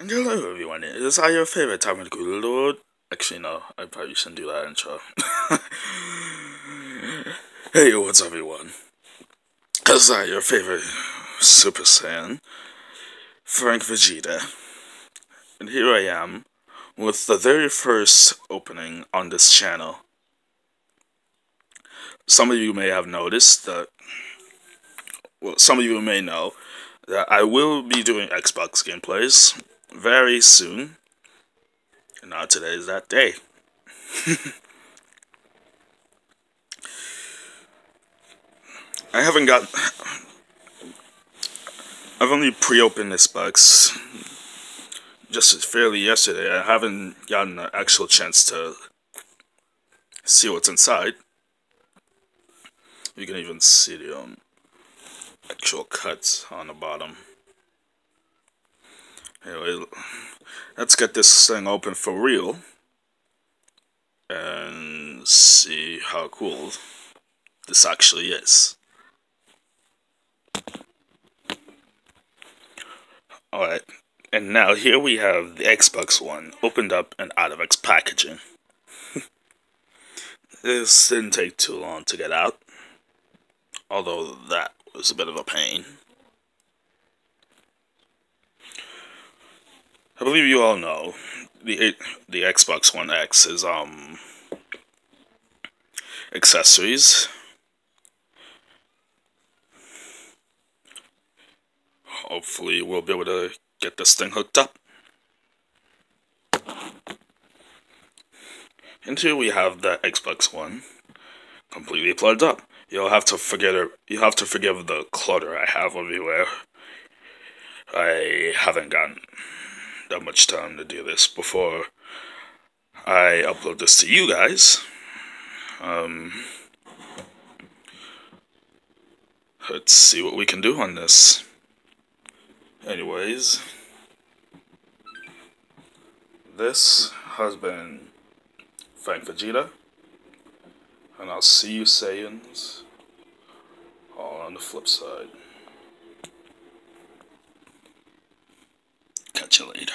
And hello everyone, is I your favorite the good lord? Actually no, I probably shouldn't do that intro. hey, what's everyone? Is I your favorite Super Saiyan, Frank Vegeta. And here I am, with the very first opening on this channel. Some of you may have noticed that, well, some of you may know that I will be doing Xbox gameplays very soon. And now today is that day. I haven't got. I've only pre-opened this box just fairly yesterday. I haven't gotten an actual chance to see what's inside. You can even see the um, actual cuts on the bottom. Anyway, let's get this thing open for real and see how cool this actually is. Alright, and now here we have the Xbox One opened up and out of its packaging. this didn't take too long to get out, although that was a bit of a pain. I believe you all know the the Xbox One X is um accessories. Hopefully, we'll be able to get this thing hooked up. And here we have the Xbox One completely plugged up. You'll have to forget it. You have to forgive the clutter I have everywhere. I haven't gotten that much time to do this before I upload this to you guys. Um, let's see what we can do on this. Anyways, this has been Frank Vegeta, and I'll see you Saiyans on the flip side. you later.